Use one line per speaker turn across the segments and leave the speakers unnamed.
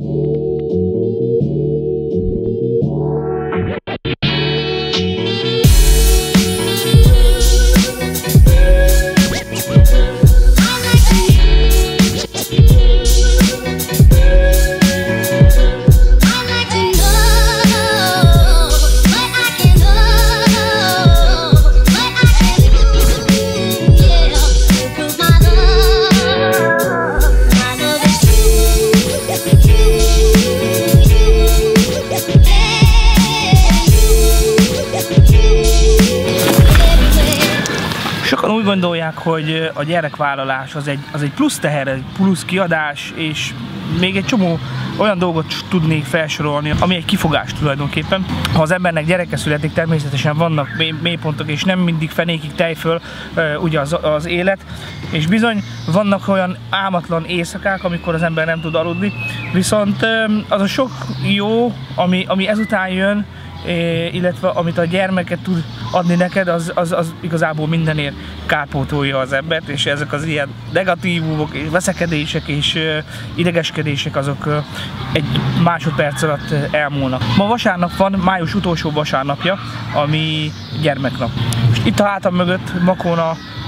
you Sokan úgy gondolják, hogy a gyerekvállalás az egy, az egy plusz teher, egy plusz kiadás, és még egy csomó olyan dolgot tudnék felsorolni, ami egy kifogás tulajdonképpen. Ha az embernek gyereke születik, természetesen vannak mély, mélypontok, és nem mindig fenékig tejföl ugye az, az élet, és bizony vannak olyan álmatlan éjszakák, amikor az ember nem tud aludni, viszont az a sok jó, ami, ami ezután jön, illetve amit a gyermeket tud adni neked, az, az, az igazából mindenért kárpótolja az embert, és ezek az ilyen negatívumok, és veszekedések és idegeskedések azok egy másodperc alatt elmúlnak. Ma vasárnap van, május utolsó vasárnapja, ami gyermeknap. Most itt a hátam mögött Makón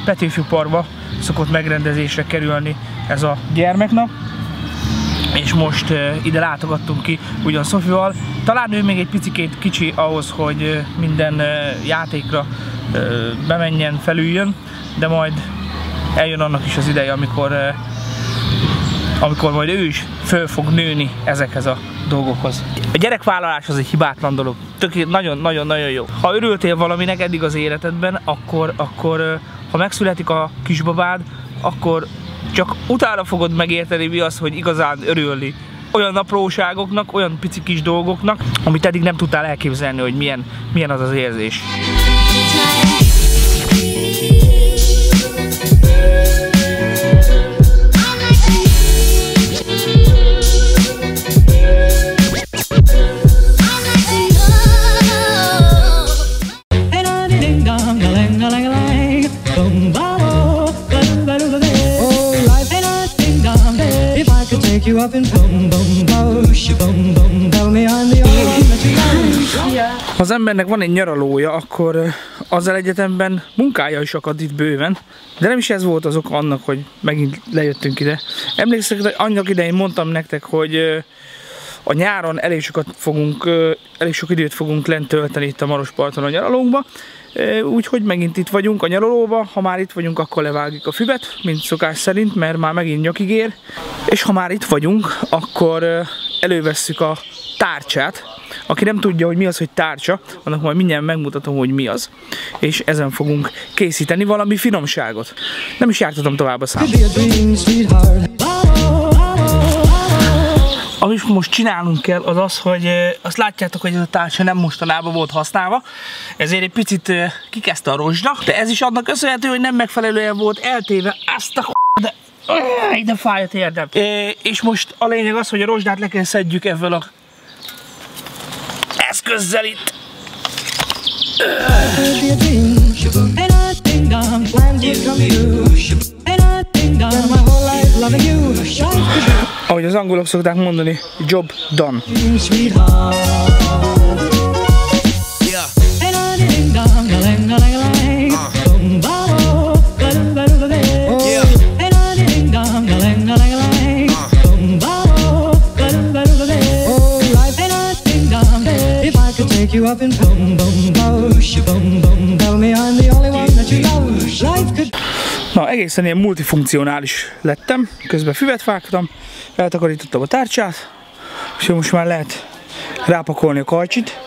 Petőfi Parkba szokott megrendezésre kerülni ez a gyermeknap, és most ide látogattunk ki ugyan Szofival. Talán ő még egy picikét kicsi ahhoz, hogy minden játékra bemenjen, felüljön, de majd eljön annak is az ideje, amikor, amikor majd ő is föl fog nőni ezekhez a dolgokhoz. A gyerekvállalás az egy hibátlan dolog. Nagyon-nagyon-nagyon jó. Ha örültél valaminek eddig az életedben, akkor, akkor ha megszületik a kisbabád, akkor csak utána fogod megérteni mi az, hogy igazán örülni olyan apróságoknak, olyan pici kis dolgoknak, amit eddig nem tudtál elképzelni, hogy milyen, milyen az az érzés. you up boom boom Ha az embernek van egy nyaralója, akkor azzal egyetemben munkája is akad itt bőven, de nem is ez volt az ok annak, hogy megint lejöttünk ide. Emlékszek, hogy annak idején mondtam nektek, hogy a nyáron elég sokat fogunk, elég sok időt fogunk lent tölteni itt a Marosparton a nyaralónkba, Úgyhogy megint itt vagyunk a nyaralóba, ha már itt vagyunk, akkor levágjuk a füvet, mint szokás szerint, mert már megint nyakig ér. És ha már itt vagyunk, akkor elővesszük a tárcsát. Aki nem tudja, hogy mi az, hogy tárcsa, annak majd mindjárt megmutatom, hogy mi az. És ezen fogunk készíteni valami finomságot. Nem is jártatom tovább a számot. Amit most csinálnunk kell, az az, hogy azt látjátok, hogy ez a társa nem mostanában volt használva, ezért egy picit kikezdte a rozsda, de ez is annak köszönhető, hogy nem megfelelően volt eltéve azt a de ide fáj a térdem. És most a lényeg az, hogy a rozsdát le kell szedjük ebből a eszközzel itt. Ahogy az angolok szokták mondani, job done. Up in boom boom boom boom Tell me I'm the only one that you know Life could Na, egészen ilyen multifunkcionális lettem, közben füvet vágtam, eltakarítottam a tárcsát, és most már lehet rápakolni a kajcsit.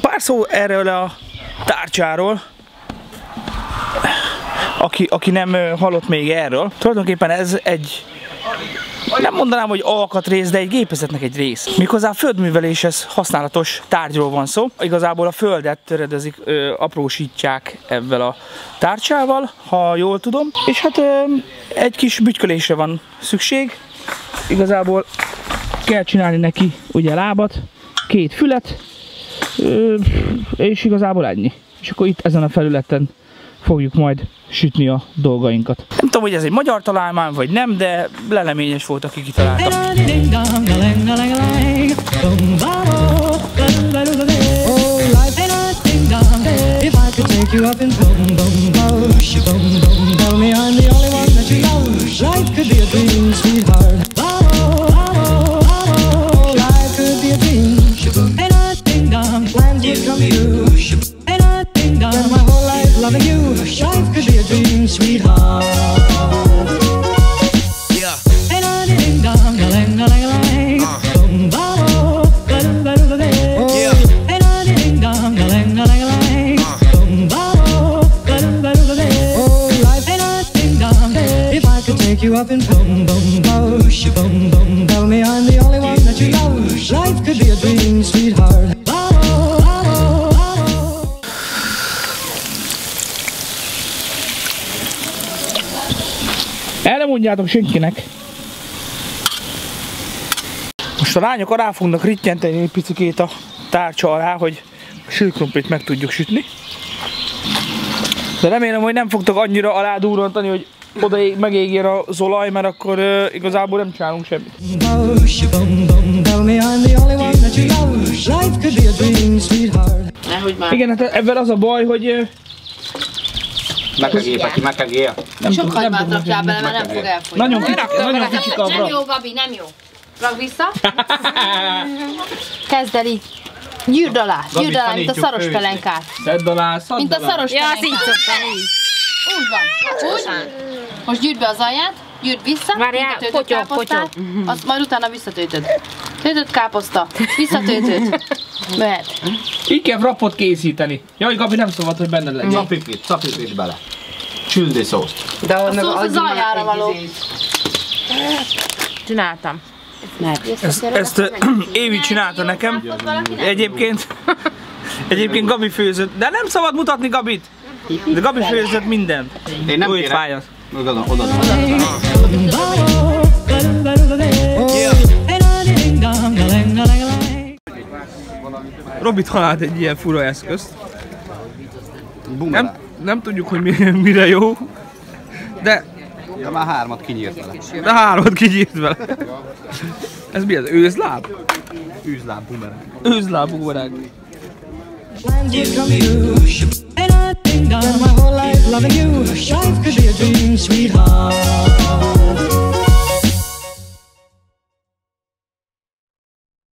Pár szó erről a tárcsáról, aki, aki nem hallott még erről. Tulajdonképpen ez egy nem mondanám, hogy alkatrész, de egy gépezetnek egy rész. Méghozzá a földműveléshez használatos tárgyról van szó. Igazából a földet töredezik, ö, aprósítják ebben a tárcsával, ha jól tudom. És hát ö, egy kis bütykölésre van szükség. Igazából kell csinálni neki ugye lábat, két fület, ö, és igazából ennyi. És akkor itt ezen a felületen fogjuk majd sütni a dolgainkat. Nem tudom, hogy ez egy magyar találmány, vagy nem, de leleményes volt, aki kitalálta. Life could be a dream, I plans would come true. And boom, boom, boom, boom, boom, tell me I'm the only one that you know. Life could be a dream, sweetheart. El mondjátok senkinek. Most a lányok alá fognak rittyenteni egy picikét a tárcsa alá, hogy a sülkrumplit meg tudjuk sütni. De remélem, hogy nem fogtok annyira alá durrantani, hogy oda ég- megégjen az olaj, mert akkor uh, igazából nem csinálunk semmit. Igen, hát ebben az a baj, hogy uh,
Megegél, Peti, megegél.
nem
Sok
tudom, nem
hagymát
tudom,
rakjál bele, mert nem fog elfogyni.
Nagyon kicsi- nagyon kicsi
Nem-
kabra.
Nem jó, Gabi, nem jó. Rak vissza. Kezd el így. Gyűrd alá, gyűrd alá, mint a szaros pelenkát.
Szedd alá, szadd
Mint a szaros
Ja, azt így
pelenkát.
szoktam így.
Úgy van. Úgy. Most gyűrd be az alját, gyűrd vissza,
Várjál,
töltött
potyog,
káposztát, azt majd utána visszatöltöd. Töltött káposzta, visszatöltöd. Mehet.
Így kell wrapot készíteni. Jaj, Gabi, nem szabad, hogy benne legyen.
Szapiplit, szapiplit bele. Csüldi szószt.
De
A szósz az aljára való.
Csináltam.
Ezt, ezt ö, Évi csinálta nekem. Egyébként, egyébként Gabi főzött, de nem szabad mutatni Gabit. De Gabi főzött mindent.
Én nem
Úgy
kérek.
fájat.
Oda, oda, oda.
Robit talált egy ilyen fura eszközt. Nem, nem tudjuk, hogy mi- mire jó, de,
De már hármat kinyírt vele.
de hármat kinyírt vele. Ez mi ez? Őzláb?
Üzláb bumerang.
Őzláb bumerang.
Done my whole life loving you. Life could be a dream, sweetheart.